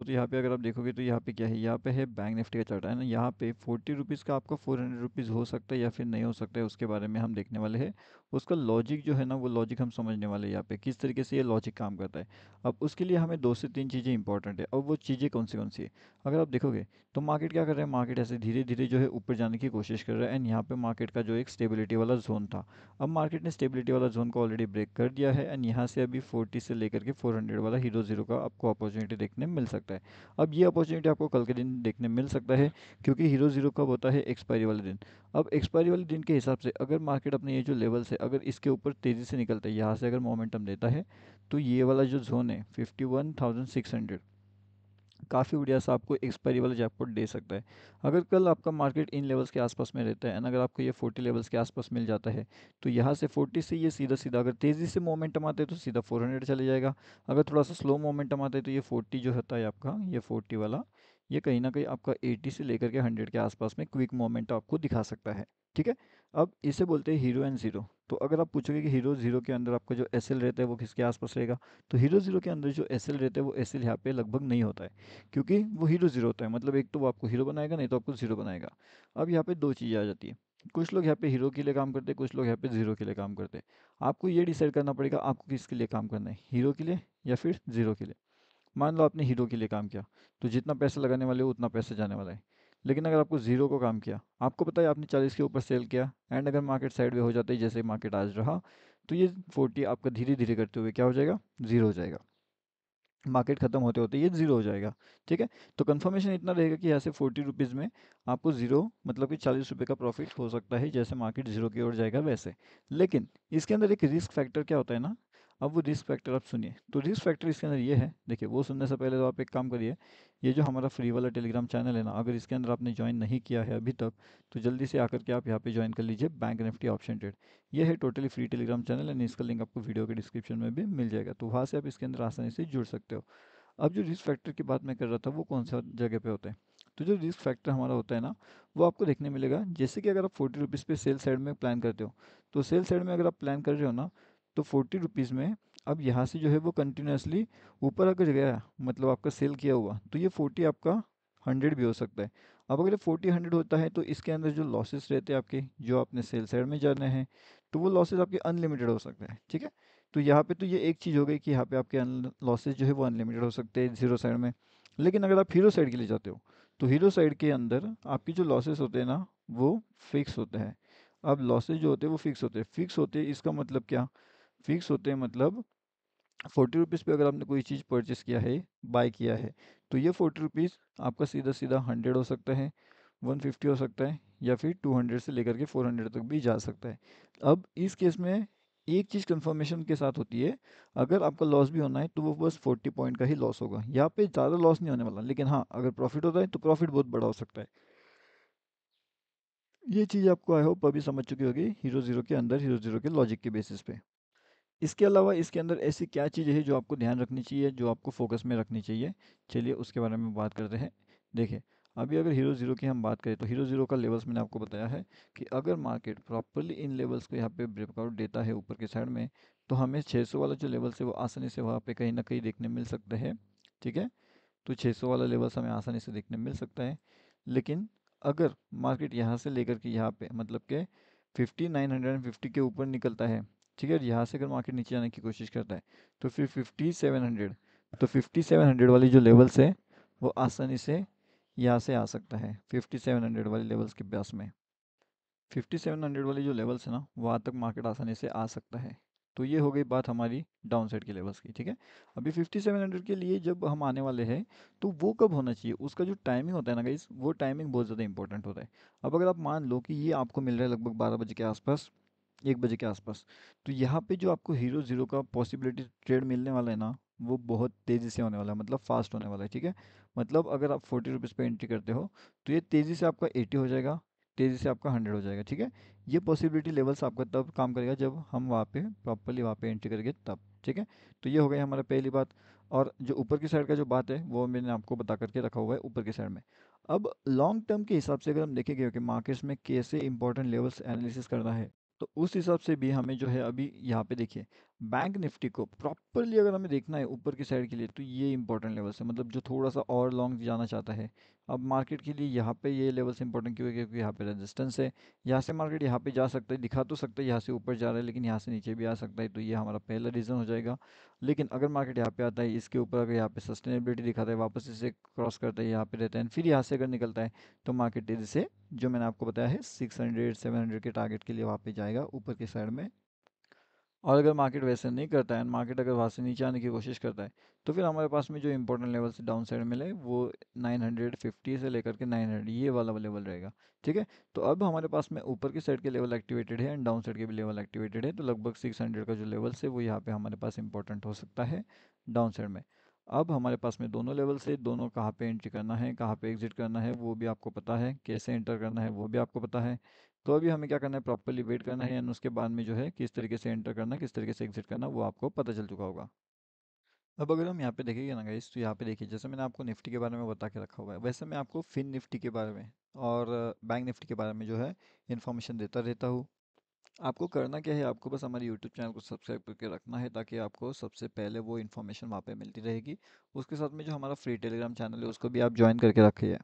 तो यहाँ पे अगर आप देखोगे तो यहाँ पे क्या है, यहाँ पे है बैंक निफ्टी का चार्ट है ना। यहाँ पे फोर्टी रुपीज़ का आपका फोर हंड्रेड रुपीज़ हो सकता है या फिर नहीं हो सकता है, उसके बारे में हम देखने वाले हैं। उसका लॉजिक जो है ना, वो लॉजिक हम समझने वाले हैं यहाँ पे, किस तरीके से ये लॉजिक काम करता है। अब उसके लिए हमें दो से तीन चीज़ें इंपॉर्टेंट है, अब वो चीज़ें कौन सी कौन सी है? अगर आप देखोगे तो मार्केट क्या कर रहा है? मार्केट ऐसे धीरे धीरे जो है ऊपर जाने की कोशिश कर रहा है। एंड यहाँ पे मार्केट का जो एक स्टेबिलिटी वाला जोन था। अब मार्केट ने स्टेबिलिटी वाला जोन को ऑलरेडी ब्रेक कर दिया है। एंड यहाँ से अभी फोर्टी से लेकर के फोर वाला हीरो ज़ीरो का आपको अपॉर्चुनिटी देखने मिल सकता है। अब ये अपॉर्चुनिटी आपको कल के दिन देखने मिल सकता है, क्योंकि हीरो ज़ीरो कब होता है? एक्सपायरी वाले दिन। अब एक्सपायरी वाले दिन के हिसाब से अगर मार्केट अपने ये जो लेवल्स है अगर इसके ऊपर तेज़ी से निकलता है, यहाँ से अगर मोमेंटम देता है तो ये वाला जो जोन है फिफ्टी काफ़ी बढ़िया सा आपको एक्सपायरी वाला जैकपॉट दे सकता है। अगर कल आपका मार्केट इन लेवल्स के आसपास में रहता है एंड अगर आपको ये 40 लेवल्स के आसपास मिल जाता है तो यहाँ से 40 से ये सीधा सीधा अगर तेज़ी से मोमेंटम आते हैं तो सीधा 400 चले जाएगा। अगर थोड़ा सा स्लो मोमेंटम आता है तो ये 40 जो होता है आपका, ये 40 वाला ये कहीं ना कहीं आपका 80 से लेकर के 100 के आसपास में क्विक मोमेंट आपको दिखा सकता है, ठीक है? अब इसे बोलते हैं हीरो एंड ज़ीरो। तो अगर आप पूछोगे कि हीरो ज़ीरो के अंदर आपका जो एसएल रहता है वो किसके आसपास रहेगा? तो हीरो ज़ीरो के अंदर जो एसएल रहता है वो एस एल यहाँ पे लगभग नहीं होता है, क्योंकि वो हीरो ज़ीरो होता है। मतलब एक तो वो आपको हीरो बनाएगा, नहीं तो आपको ज़ीरो बनाएगा। अब यहाँ पे दो चीज़ें आ जाती है। कुछ लोग यहाँ पे हीरो के लिए काम करते हैं, कुछ लोग यहाँ पे ज़ीरो के लिए काम करते हैं। आपको ये डिसाइड करना पड़ेगा, आपको किसके लिए काम करना है? हीरो के लिए या फिर ज़ीरो के लिए? मान लो आपने हीरो के लिए काम किया तो जितना पैसा लगाने वाले हो उतना पैसा जाने वाला है। लेकिन अगर आपको ज़ीरो को काम किया, आपको पता है आपने चालीस के ऊपर सेल किया एंड अगर मार्केट साइड हो जाता है, जैसे मार्केट आज रहा तो ये फोर्टी आपका धीरे धीरे करते हुए क्या हो जाएगा? ज़ीरो हो जाएगा। मार्केट खत्म होते होते ये ज़ीरो हो जाएगा, ठीक है? तो कंफर्मेशन इतना रहेगा कि यहाँ से फोर्टी रुपीज़ में आपको ज़ीरो मतलब कि चालीस रुपये का प्रॉफिट हो सकता है, जैसे मार्केट ज़ीरो की ओर जाएगा वैसे। लेकिन इसके अंदर एक रिस्क फैक्टर क्या होता है ना अब वो रिस्क फैक्टर आप सुनिए। तो रिस्क फैक्टर इसके अंदर ये है, देखिए, वो सुनने से पहले तो आप एक काम करिए, ये जो हमारा फ्री वाला टेलीग्राम चैनल है ना, अगर इसके अंदर आपने ज्वाइन नहीं किया है अभी तक तो जल्दी से आकर के आप यहाँ पे ज्वाइन कर लीजिए बैंक निफ्टी ऑप्शन ट्रेड ये है totally free telegram channel and इसका लिंक आपको वीडियो के डिस्क्रिप्शन में भी मिल जाएगा। तो वहाँ से आप इसके अंदर आसानी से जुड़ सकते हो। अब जो रिस्क फैक्टर की बात मैं कर रहा था, वो कौन सा जगह पे होता है? तो जो रिस्क फैक्टर हमारा होता है ना, वो आपको देखने मिलेगा। जैसे कि अगर आप फोर्टी रुपीज़ पे सेल साइड में प्लान करते हो तो सेल साइड में अगर आप प्लान कर रहे हो ना तो फोर्टी रुपीज़ में अब यहाँ से जो है वो कंटिन्यूसली ऊपर अगर गया मतलब आपका सेल किया हुआ तो ये फोर्टी आपका हंड्रेड भी हो सकता है। अब अगर फोर्टी हंड्रेड होता है तो इसके अंदर जो लॉसेस रहते हैं आपके, जो आपने सेल साइड में जाने हैं तो वो लॉसेस आपके अनलिमिटेड हो सकते हैं, ठीक है? तो यहाँ पे तो ये एक चीज़ हो गई कि यहाँ पे आपके लॉसेज जो है वो अनलिमिटेड हो सकते हैं ज़ीरो साइड में। लेकिन अगर आप हीरो साइड के लिए जाते हो तो हीरो साइड के अंदर आपकी जो लॉसेस होते हैं ना, वो फिक्स होते हैं। अब लॉसेज जो होते हैं, वो फिक्स होते हैं। फिक्स होते हैं, इसका मतलब क्या? फिक्स होते हैं मतलब फोर्टी रुपीज़ पे अगर आपने कोई चीज़ परचेस किया है, बाय किया है तो ये फोर्टी रुपीज़ आपका सीधा सीधा हंड्रेड हो सकता है, वन फिफ्टी हो सकता है, या फिर टू हंड्रेड से लेकर के फोर हंड्रेड तक भी जा सकता है। अब इस केस में एक चीज़ कंफर्मेशन के साथ होती है, अगर आपका लॉस भी होना है तो वो बस फोर्टी पॉइंट का ही लॉस होगा। यहाँ पे ज़्यादा लॉस नहीं होने वाला, लेकिन हाँ अगर प्रॉफिट होता है तो प्रॉफिट बहुत बड़ा हो सकता है। ये चीज़ आपको आई होप अभी समझ चुकी होगी, हीरो ज़ीरो के अंदर, हीरो ज़ीरो के लॉजिक के बेसिस पे। इसके अलावा इसके अंदर ऐसी क्या चीज़ें हैं जो आपको ध्यान रखनी चाहिए, जो आपको फोकस में रखनी चाहिए? चलिए उसके बारे में बात करते हैं। देखिए, अभी अगर हीरो ज़ीरो की हम बात करें तो हीरो ज़ीरो का लेवल्स मैंने आपको बताया है कि अगर मार्केट प्रॉपरली इन लेवल्स को यहाँ पे ब्रेकआउट देता है ऊपर के साइड में तो हमें 600 वाला जो लेवल्स है वो आसानी से वहाँ पे कहीं ना कहीं देखने मिल सकता है। ठीक है? तो 600 वाला लेवल्स हमें आसानी से देखने मिल सकता है। लेकिन अगर मार्केट यहाँ से लेकर के यहाँ पर मतलब के फिफ्टी के ऊपर निकलता है ठीक है, यहाँ से अगर मार्केट नीचे जाने की कोशिश करता है तो फिर फिफ्टी सेवन हंड्रेड तो फिफ्टी सेवन हंड्रेड वाली जो लेवल्स है, वो आसानी से यहाँ से आ सकता है फिफ्टी सेवन हंड्रेड वाले लेवल्स के पास में। फिफ्टी सेवन हंड्रेड वाली जो लेवल्स है ना, वहाँ तक मार्केट आसानी से आ सकता है। तो ये हो गई बात हमारी डाउन साइड के लेवल्स की, ठीक है? अभी फिफ्टी सेवन हंड्रेड के लिए जब हम आने वाले हैं तो वो कब होना चाहिए? उसका जो टाइमिंग होता है ना गाइस वो टाइमिंग बहुत ज़्यादा इंपॉर्टेंट होता है। अब अगर आप मान लो कि ये आपको मिल रहा है लगभग बारह बजे के आसपास एक बजे के आसपास। तो यहाँ पे जो आपको हीरो ज़ीरो का पॉसिबिलिटी ट्रेड मिलने वाला है ना, वो बहुत तेज़ी से होने वाला है मतलब फास्ट होने वाला है, ठीक है? मतलब अगर आप फोर्टी रुपीज़ पर एंट्री करते हो तो ये तेज़ी से आपका एटी हो जाएगा, तेज़ी से आपका हंड्रेड हो जाएगा, ठीक है? ये पॉसिबिलिटी लेवल्स आपका तब काम करेगा जब हम वहाँ पे प्रॉपरली वहाँ पे एंट्री करेंगे तब, ठीक है? तो ये हो गई हमारा पहली बात। और जो ऊपर की साइड का जो बात है, वो मैंने आपको बता करके रखा हुआ है ऊपर की साइड में। अब लॉन्ग टर्म के हिसाब से अगर हम देखेंगे कि मार्केट्स में कैसे इंपॉर्टेंट लेवल्स एनालिसिस करना है तो उस हिसाब से भी हमें जो है अभी यहाँ पे देखिए बैंक निफ्टी को प्रॉपरली अगर हमें देखना है ऊपर की साइड के लिए तो ये इंपॉर्टेंट लेवल्स है। मतलब जो थोड़ा सा और लॉन्ग जाना चाहता है। अब मार्केट के लिए यहाँ पे ये लेवल्स इंपॉर्टेंट क्यों है? क्योंकि यहाँ पे रेजिस्टेंस है। यहाँ से मार्केट यहाँ पे जा सकता है, दिखा तो सकता है यहाँ से ऊपर जा रहा है, लेकिन यहाँ से नीचे भी आ सकता है तो ये हमारा पहला रीज़न हो जाएगा। लेकिन अगर मार्केट यहाँ पे आता है, इसके ऊपर अगर यहाँ पे सस्टेनेबिलिटी दिखाता है, वापस इसे क्रॉस करता है, यहाँ पे रहता है फिर यहाँ से अगर निकलता है तो मार्केट तेज़ी से जो मैंने आपको बताया है सिक्स हंड्रेड सेवन हंड्रेड के टारगेट के लिए वहाँ पे जाएगा, ऊपर की साइड में। और अगर मार्केट वैसे नहीं करता है मार्केट अगर वहाँ से नीचे आने की कोशिश करता है तो फिर हमारे पास में जो इंपॉर्टेंट लेवल से डाउन साइड मिले वो 950 से लेकर के 900 ये वाला लेवल रहेगा, ठीक है? तो अब हमारे पास में ऊपर की साइड के लेवल एक्टिवेटेड है एंड डाउन साइड के भी लेवल एक्टिवेटेड है तो लगभग 600 का जो लेवल है वो यहाँ पर हमारे पास इंपॉर्टेंट हो सकता है डाउन साइड में। अब हमारे पास में दोनों लेवल से, दोनों कहाँ पे एंट्री करना है, कहाँ पे एग्जिट करना है, वो भी आपको पता है, कैसे एंटर करना है, वो भी आपको पता है तो अभी हमें क्या करना है? प्रॉपरली वेट करना है एंड उसके बाद में जो है किस तरीके से एंटर करना किस तरीके से एग्जिट करना वो आपको पता चल चुका होगा। अब अगर हम यहाँ पे देखेंगे ना गाइस तो यहाँ पे देखिए जैसे मैंने आपको निफ्टी के बारे में बता के रखा हुआ है वैसे मैं आपको फिन निफ्टी के बारे में और बैंक निफ्टी के बारे में जो है इन्फॉर्मेशन देता रहता हूँ। आपको करना क्या है? आपको बस हमारे यूट्यूब चैनल को सब्सक्राइब करके रखना है ताकि आपको सबसे पहले वो इन्फॉर्मेशन वहाँ पे मिलती रहेगी। उसके साथ में जो हमारा फ्री टेलीग्राम चैनल है उसको भी आप ज्वाइन करके रखिए।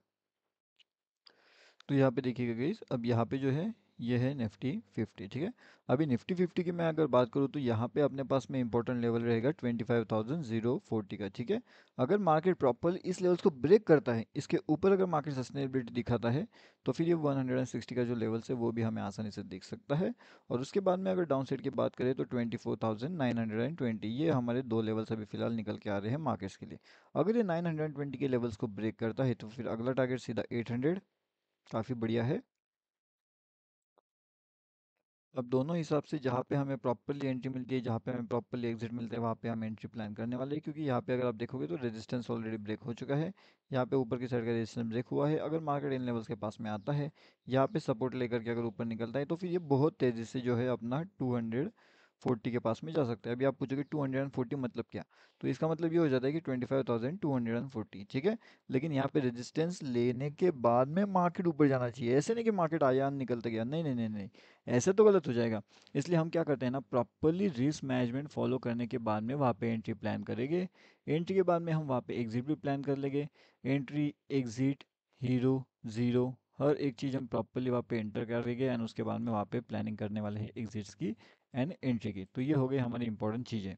तो यहाँ पे देखिएगा गई अब यहाँ पे जो है, ये है निफ्टी फिफ्टी ठीक है? अभी निफ्टी फिफ्टी की मैं अगर बात करूँ तो यहाँ पे अपने पास में इंपॉर्टेंट लेवल रहेगा twenty five thousand zero forty का, ठीक है? अगर मार्केट प्रॉपर इस लेवल्स को ब्रेक करता है, इसके ऊपर अगर मार्केट सस्टेनेबिलिटी दिखाता है तो फिर ये वन हंड्रेड एंड सिक्सटी का जो लेवल्स है, वो भी हमें आसानी से दिख सकता है। और उसके बाद में अगर डाउन साइड की बात करें तो twenty four thousand nine hundred and twenty ये हमारे दो लेवल्स अभी फ़िलहाल निकल के आ रहे हैं मार्केट्स के लिए। अगर ये नाइन हंड्रेड ट्वेंटी के लेवल्स को ब्रेक करता है तो फिर अगला टारगेट सीधा एट हंड्रेड काफ़ी बढ़िया है। अब दोनों हिसाब से जहाँ पे हमें प्रॉपरली एंट्री मिलती है, जहाँ पे हमें प्रॉपरली एग्जिट मिलता है, वहाँ पे हम एंट्री प्लान करने वाले हैं। क्योंकि यहाँ पे अगर आप देखोगे तो रेजिस्टेंस ऑलरेडी ब्रेक हो चुका है। यहाँ पे ऊपर की साइड का रेजिस्टेंस ब्रेक हुआ है। अगर मार्केट इन लेवल्स के पास में आता है, यहाँ पे सपोर्ट लेकर के अगर ऊपर निकलता है तो फिर ये बहुत तेज़ी से जो है अपना टू फोर्टी के पास में जा सकता है। अभी आप पूछोगे टू हंड्रेड एंड फोर्टी मतलब क्या? तो इसका मतलब ये हो जाता है कि twenty five thousand two hundred and forty ठीक है? लेकिन यहाँ पे रेजिस्टेंस लेने के बाद में मार्केट ऊपर जाना चाहिए। ऐसे नहीं कि मार्केट आया, निकलते गया। नहीं नहीं नहीं नहीं। ऐसे तो गलत हो जाएगा। इसलिए हम क्या करते हैं ना प्रॉपरली रिस्क मैनेजमेंट फॉलो करने के बाद में वहाँ पर एंट्री प्लान करेंगे। एंट्री के बाद में हम वहाँ पर एग्जिट भी प्लान कर लेंगे। एंट्री एग्जिट हीरो ज़ीरो हर एक चीज़ हम प्रॉपरली वहाँ पे एंटर करेंगे एंड उसके बाद में वहाँ पे प्लानिंग करने वाले हैं एग्जिट्स की। एंड एंट्री की तो ये हो गई हमारी इंपॉर्टेंट चीज़ें।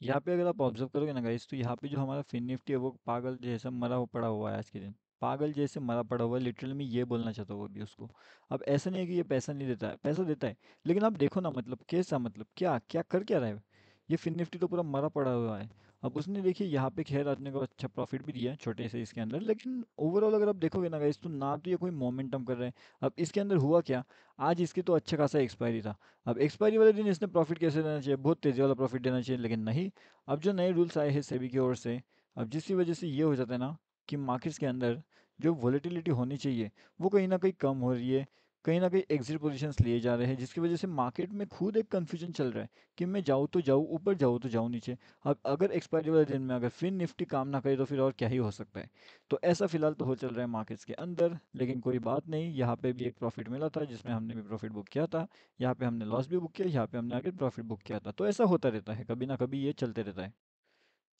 यहाँ पे अगर आप ऑब्ज़र्व करोगे ना गाइस तो यहाँ पे जो हमारा फिन निफ्टी है, वो पागल जैसा मरा हुआ पड़ा हुआ है आज के दिन। पागल जैसे मरा पड़ा हुआ है, लिटरल में ये बोलना चाहता हूँ अभी उसको। अब ऐसा नहीं है कि ये पैसा नहीं देता है, पैसा देता है, लेकिन आप देखो ना मतलब कैसा मतलब क्या क्या कर क्या रहा है? ये फिन निफ्टी तो पूरा मरा पड़ा हुआ है। अब उसने देखिए यहाँ पे खैर अपने को अच्छा प्रॉफिट भी दिया है छोटे से इसके अंदर, लेकिन ओवरऑल अगर आप देखोगे ना गाइस तो ना तो ये कोई मोमेंटम कर रहे हैं। अब इसके अंदर हुआ क्या? आज इसकी तो अच्छा खासा एक्सपायरी था। अब एक्सपायरी वाले दिन इसने प्रॉफिट कैसे देना चाहिए? बहुत तेज़ी वाला प्रॉफिट देना चाहिए, लेकिन नहीं। अब जो नए रूल्स आए हैं सेबी की ओर से, अब जिसकी वजह से ये हो जाता है ना कि मार्केट्स के अंदर जो वॉलेटिलिटी होनी चाहिए, वो कहीं ना कहीं कम हो रही है। कहीं ना कहीं एग्जिट पोजीशंस लिए जा रहे हैं, जिसकी वजह से मार्केट में खुद एक कंफ्यूजन चल रहा है कि मैं जाऊँ तो जाऊँ, ऊपर जाऊँ तो जाऊँ नीचे। अब अगर एक्सपायरी वाले दिन में अगर फिर निफ्टी काम ना करे तो फिर और क्या ही हो सकता है। तो ऐसा फ़िलहाल तो हो चल रहा है मार्केट्स के अंदर, लेकिन कोई बात नहीं, यहाँ पे भी एक प्रॉफिट मिला था, जिसमें हमने भी प्रॉफिट बुक किया था। यहाँ पे हमने लॉस भी बुक किया, यहाँ पे हमने आगे प्रॉफिट बुक किया था। तो ऐसा होता रहता है, कभी ना कभी ये चलते रहता है।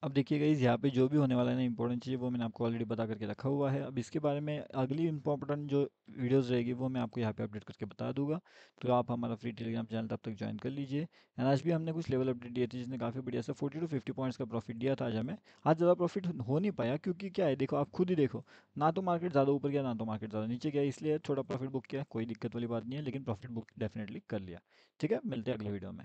अब देखिएगा इस यहाँ पे जो भी होने वाला है ना इंपॉर्टेंट चीज़ वो मैंने आपको ऑलरेडी बता करके रखा हुआ है। अब इसके बारे में अगली इंपॉर्टेंट जो वीडियोस रहेगी, वो मैं आपको यहाँ पे अपडेट करके बता दूँगा। तो आप हमारा फ्री टेलीग्राम चैनल तब तक ज्वाइन कर लीजिए। एंड आज भी हमने कुछ लेवल अपडेट दिए थे, जिसने काफ़ी बढ़िया से फोर्टी टू फिफ्टी पॉइंट्स का प्रॉफिट दिया था आज हमें। आज ज़्यादा प्रॉफिट हो नहीं पाया, क्योंकि क्या है, देखो, आप खुद ही देखो। ना तो मार्केट ज़्यादा ऊपर गया, ना तो मार्केट ज़्यादा नीचे गया, इसलिए थोड़ा प्रॉफिट बुक किया, कोई दिक्कत वाली बात नहीं है, लेकिन प्रॉफिट बुक डेफिनेटली कर लिया। ठीक है, मिलते हैं अगले वीडियो में।